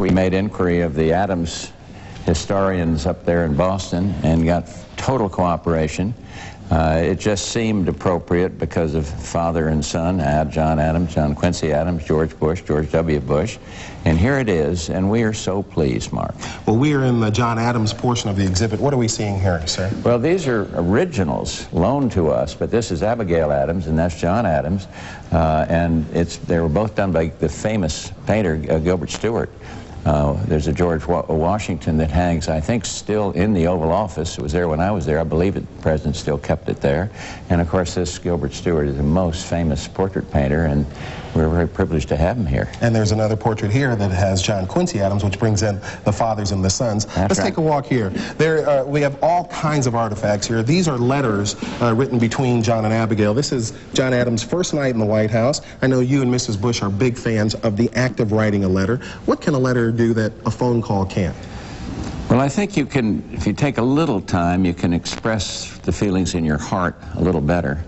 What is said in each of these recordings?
We made inquiry of the Adams historians up there in Boston and got total cooperation. Uh, it just seemed appropriate because of father and son, Ad, John Adams, John Quincy Adams, George Bush, George W. Bush. And here it is, and we are so pleased, Mark. Well, we are in the John Adams portion of the exhibit. What are we seeing here, sir? Well, these are originals loaned to us, but this is Abigail Adams, and that's John Adams. Uh, and it's, they were both done by the famous painter, uh, Gilbert Stuart. Uh, there's a George Wa Washington that hangs, I think, still in the Oval Office. It was there when I was there. I believe it, the president still kept it there. And of course, this Gilbert Stuart is the most famous portrait painter, and we're very privileged to have him here. And there's another portrait here that has John Quincy Adams, which brings in the fathers and the sons. That's Let's right. take a walk here. There, uh, we have all kinds of artifacts here. These are letters uh, written between John and Abigail. This is John Adams' first night in the White House. I know you and Mrs. Bush are big fans of the act of writing a letter. What can a letter do that a phone call can't? Well, I think you can, if you take a little time, you can express the feelings in your heart a little better.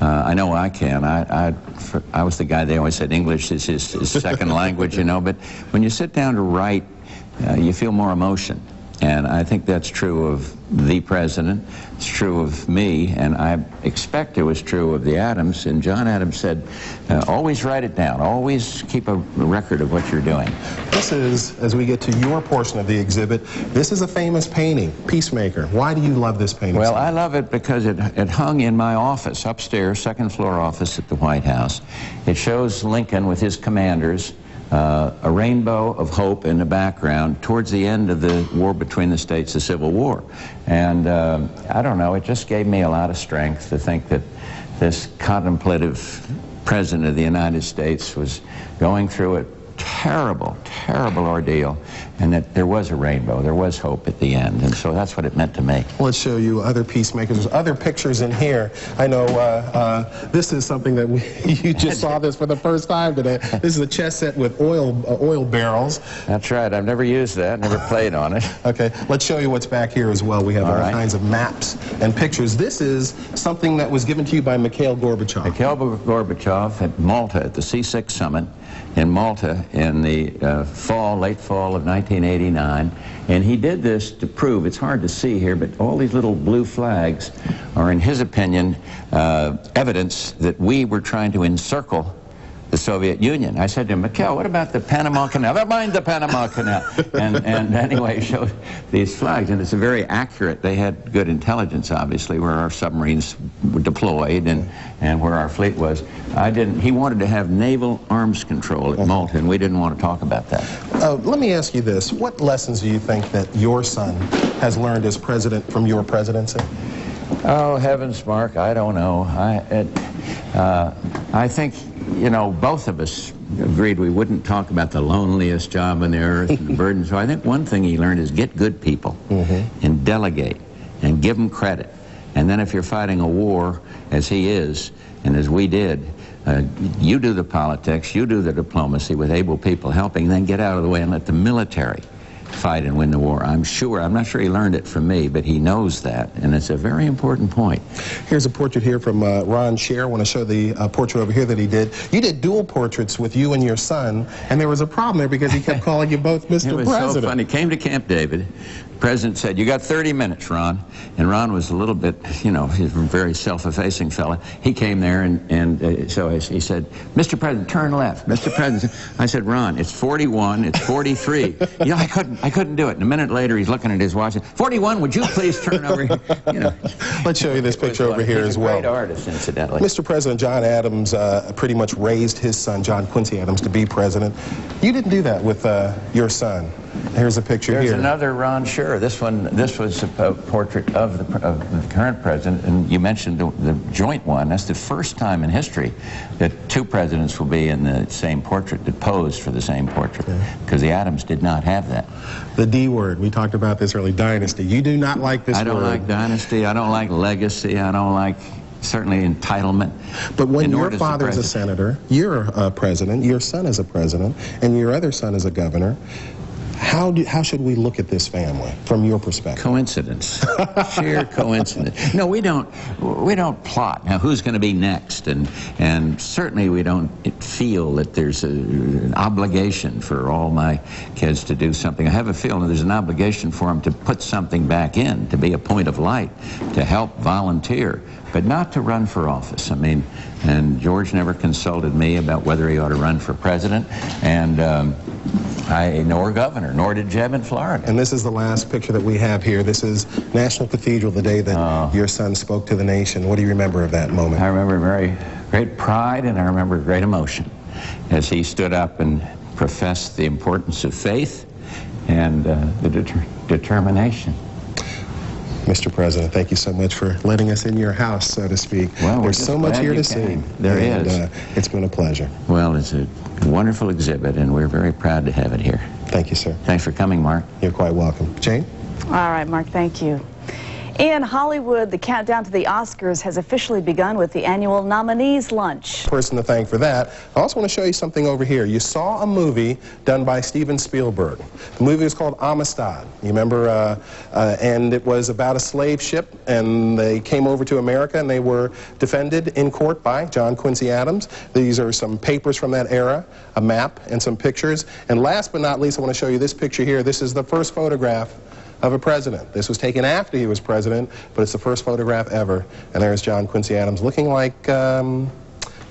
Uh, I know I can. I, I, for, I was the guy they always said English is his, his second language, you know. But when you sit down to write, uh, you feel more emotion. And I think that's true of the president. It's true of me, and I expect it was true of the Adams. And John Adams said, uh, always write it down. Always keep a record of what you're doing. This is, as we get to your portion of the exhibit, this is a famous painting, Peacemaker. Why do you love this painting? Well, I love it because it, it hung in my office, upstairs, second floor office at the White House. It shows Lincoln with his commanders, uh, a rainbow of hope in the background towards the end of the war between the states, the Civil War. And uh, I don't know, it just gave me a lot of strength to think that this contemplative president of the United States was going through a terrible, terrible ordeal, and that there was a rainbow, there was hope at the end. And so that's what it meant to me. Let's show you other peacemakers. There's other pictures in here. I know uh, uh, this is something that we, you just saw this for the first time today. This is a chess set with oil uh, oil barrels. That's right. I've never used that, never played on it. Okay, let's show you what's back here as well. We have all, All right. kinds of maps and pictures. This is something that was given to you by Mikhail Gorbachev. Mikhail Gorbachev at Malta at the seasick summit in Malta in the uh, fall, late fall of 1989. And he did this to prove, it's hard to see here, but all these little blue flags are, in his opinion, uh, evidence that we were trying to encircle the Soviet Union. I said to him, Mikhail, what about the Panama Canal? Never mind the Panama Canal. And, and anyway, he showed these flags, and it's very accurate. They had good intelligence, obviously, where our submarines were deployed and, and where our fleet was. I didn't, he wanted to have naval arms control at Malta, and we didn't want to talk about that. Uh, let me ask you this. What lessons do you think that your son has learned as president from your presidency? Oh, heavens, Mark, I don't know. I, it, uh, I think, you know, both of us agreed we wouldn't talk about the loneliest job on the earth and the burden. So I think one thing he learned is get good people and delegate and give them credit. And then if you're fighting a war, as he is, and as we did, uh, you do the politics, you do the diplomacy with able people helping, then get out of the way and let the military fight and win the war. I'm sure, I'm not sure he learned it from me, but he knows that, and it's a very important point. Here's a portrait here from uh, Ron Sherr. I want to show the uh, portrait over here that he did. You did dual portraits with you and your son, and there was a problem there because he kept calling you both Mr. It was President. so funny. Came to Camp David. President said, "You got 30 minutes, Ron." And Ron was a little bit, you know, he's a very self-effacing fella. He came there, and and uh, so I- he said, "Mr. President, turn left." Mr. President, I said, "Ron, it's 41. It's 43." you know, I couldn't, I couldn't do it. And a minute later, he's looking at his watch. 41. Would you please turn over? here?" You know. Let's show you this picture over here he's as a well. Great artist, incidentally. Mr. President John Adams uh, pretty much raised his son, John Quincy Adams, to be president. You didn't do that with uh, your son. Here's a picture There's here. another Ron Sherr. This one, this was a portrait of the, of the current president, and you mentioned the, the joint one. That's the first time in history that two presidents will be in the same portrait, that posed for the same portrait, because the Adams did not have that. The D word. We talked about this early. Dynasty. You do not like this I don't word. like dynasty. I don't like legacy. I don't like certainly entitlement. But when your father is a senator, you're a president, your son is a president, and your other son is a governor, How, do, how should we look at this family from your perspective? Coincidence, sheer coincidence. No, we don't. We don't plot now who's going to be next, and and certainly we don't feel that there's a, an obligation for all my kids to do something. I have a feeling there's an obligation for them to put something back in, to be a point of light, to help volunteer, but not to run for office. I mean, and George never consulted me about whether he ought to run for president, and. Um, I, nor governor, nor did Jeb in Florida. And this is the last picture that we have here. This is National Cathedral, the day that Oh. your son spoke to the nation. What do you remember of that moment? I remember very great pride and I remember great emotion as he stood up and professed the importance of faith and uh, the deter- determination. Mr. President, thank you so much for letting us in your house, so to speak. Well, we're There's so much here to came. see. There and, is. Uh, it's been a pleasure. Well, it's a wonderful exhibit and we're very proud to have it here. Thank you, sir. Thanks for coming, Mark. You're quite welcome. Jane? All right, Mark, thank you. In Hollywood, the countdown to the Oscars has officially begun with the annual nominees lunch. person to thank for that. I also want to show you something over here. You saw a movie done by Steven Spielberg. The movie was called Amistad. You remember? Uh, uh, and it was about a slave ship, and they came over to America, and they were defended in court by John Quincy Adams. These are some papers from that era, a map, and some pictures. And last but not least, I want to show you this picture here. This is the first photograph of a president. This was taken after he was president, but it's the first photograph ever. And there's John Quincy Adams looking like um,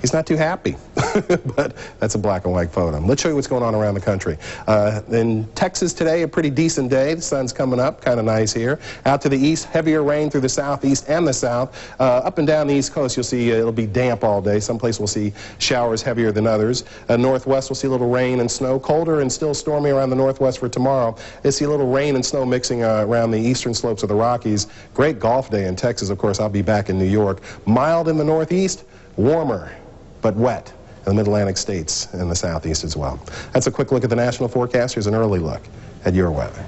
he's not too happy. but that's a black and white photo. Let's show you what's going on around the country. Uh, in Texas today, a pretty decent day. The sun's coming up, kind of nice here. Out to the east, heavier rain through the southeast and the south. Uh, up and down the east coast, you'll see uh, it'll be damp all day. Some places we'll see showers heavier than others. Uh, northwest, we'll see a little rain and snow. Colder and still stormy around the northwest for tomorrow. You'll see a little rain and snow mixing uh, around the eastern slopes of the Rockies. Great golf day in Texas, of course. I'll be back in New York. Mild in the northeast, warmer, but wet in the mid-Atlantic states and the southeast as well. That's a quick look at the national forecast. Here's an early look at your weather.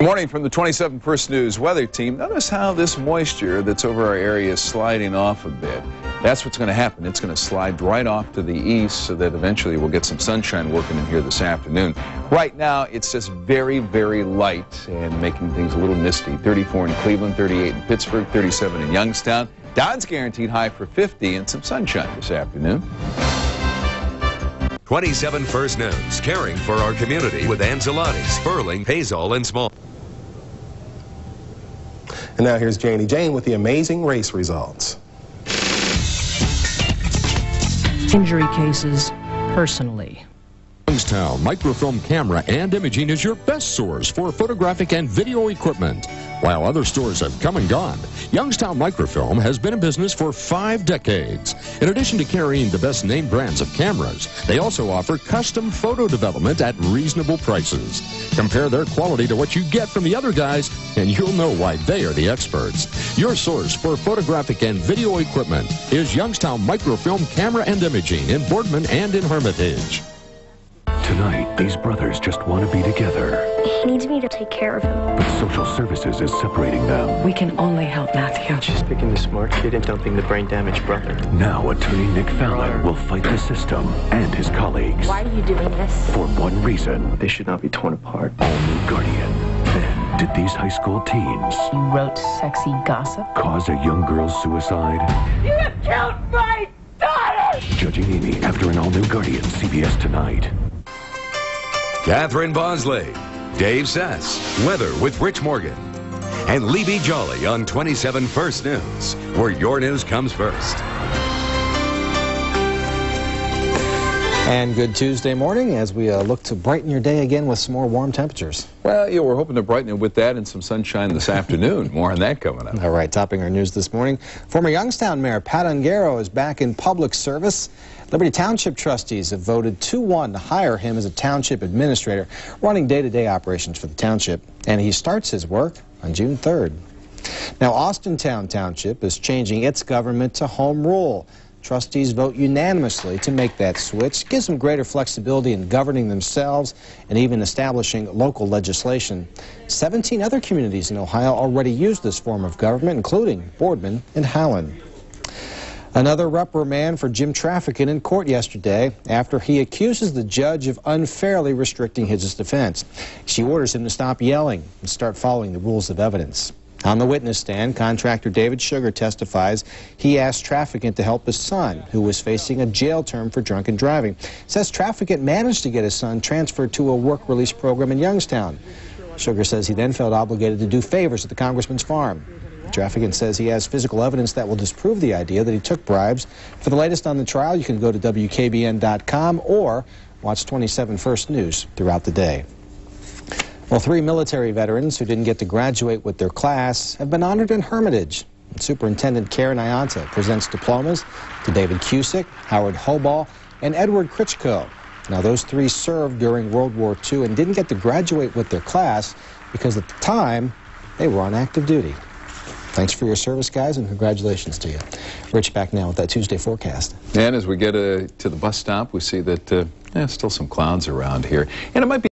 Good morning from the 27 First News weather team. Notice how this moisture that's over our area is sliding off a bit. That's what's going to happen. It's going to slide right off to the east so that eventually we'll get some sunshine working in here this afternoon. Right now, it's just very, very light and making things a little misty. 34 in Cleveland, 38 in Pittsburgh, 37 in Youngstown. Don's guaranteed high for 50 and some sunshine this afternoon. 27 First News, caring for our community with Anzellotti, Sperling, Pazol, and Small. And now here's Janie Jane with the amazing race results. injury cases personally. Youngstown Microfilm Camera and Imaging is your best source for photographic and video equipment. While other stores have come and gone, Youngstown Microfilm has been in business for five decades. In addition to carrying the best name brands of cameras, they also offer custom photo development at reasonable prices. Compare their quality to what you get from the other guys, and you'll know why they are the experts. Your source for photographic and video equipment is Youngstown Microfilm Camera and Imaging in Boardman and in Hermitage. Tonight, these brothers just want to be together, He needs me to take care of him. but social services is separating them. We can only help Matthew. She's picking the smart kid and dumping the brain damaged brother. Now, attorney Nick Fallin will fight the system and his colleagues Why are you doing this? for one reason They should not be torn apart. all new Guardian. Then, did these high school teens You wrote sexy gossip? cause a young girl's suicide? You have killed my daughter! Judging Amy after an all new Guardian, CBS tonight. Catherine Bosley, Dave Sess, weather with Rich Morgan, and Libby Jolly on 27 First News, where your news comes first. And good Tuesday morning as we uh, look to brighten your day again with some more warm temperatures. Well, yeah, we're hoping to brighten it with that and some sunshine this afternoon. More on that coming up. All right, topping our news this morning, former Youngstown Mayor Pat Ungaro is back in public service. Liberty Township trustees have voted 2-1 to hire him as a township administrator, running day-to-day operations for the township. And he starts his work on June 3rd. Now, Austintown Township is changing its government to home rule. Trustees vote unanimously to make that switch. Gives them greater flexibility in governing themselves and even establishing local legislation. 17 other communities in Ohio already use this form of government, including Boardman and Howland. Another reprimand for Jim Traficant in court yesterday after he accuses the judge of unfairly restricting his defense. She orders him to stop yelling and start following the rules of evidence. On the witness stand, contractor David Sugar testifies he asked Traficant to help his son, who was facing a jail term for drunken driving. Says Traficant managed to get his son transferred to a work release program in Youngstown. Sugar says he then felt obligated to do favors at the congressman's farm. Traficant says he has physical evidence that will disprove the idea that he took bribes. For the latest on the trial, you can go to WKBN.com or watch 27 First News throughout the day. Well, three military veterans who didn't get to graduate with their class have been honored in Hermitage. Superintendent Karen Ianta presents diplomas to David Cusick, Howard Hoball, and Edward Critchko. Now, those three served during World War II and didn't get to graduate with their class because at the time they were on active duty. Thanks for your service, guys, and congratulations to you. Rich back now with that Tuesday forecast. And as we get uh, to the bus stop, we see that uh, still some clouds around here. And it might be